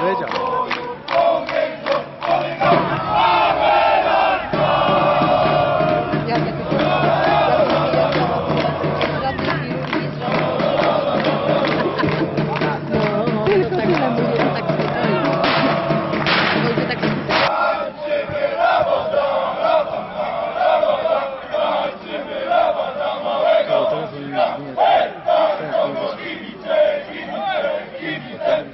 可以讲。